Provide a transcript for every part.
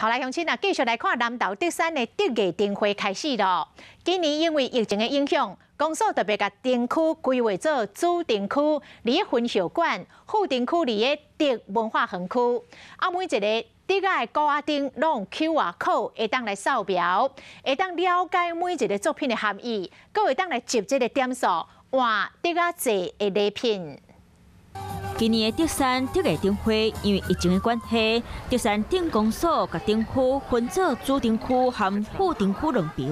好啦，乡亲啊，继续来看南投德山的德艺灯会开始了。今年因为疫情的影响，公所特别把灯区规划做主灯区、离分校馆、副灯区离的德文化园区。啊，每一个德个高压灯拢 QR 口会当来扫描，会当了解每一个作品的含义，各会当来集这个点数，换德个济的礼品。今年的德山德艺灯会，因为疫情的关系，德山灯公所甲灯区分做主灯区和副灯区两边。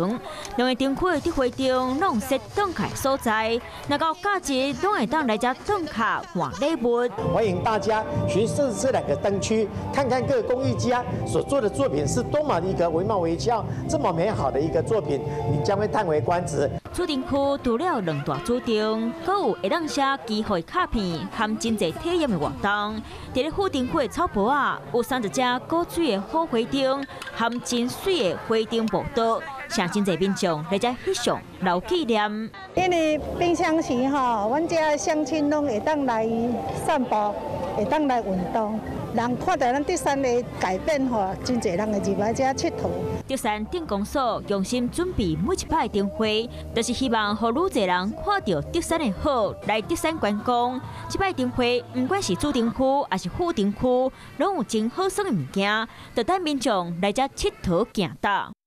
两个灯区的灯会中，拢设灯卡所在，那到假日拢会当来遮灯卡换礼物。欢迎大家巡视这两个灯区，看看各工艺家所做的作品是多么一个惟妙惟肖，这么美好的一个作品，你将会叹为观止。主灯区除了两大主灯，阁有会当写机会卡片，含真济。体验的活动，伫咧富丁花草坡啊，有三十只古水的好花灯，含真水的花灯步道，向真侪民众来遮翕相留纪念。因为平常时吼，阮遮乡亲拢会当来散步，会当来运动。人看到咱德山的改变吼，真侪人会入来遮佚佗。德山电工所用心准备每一摆灯会，就是希望让愈侪人看到德山的好，来德山观光。这摆灯会，不管是主灯区还是副灯区，拢有真好耍的物件，就等民众来遮佚佗行道。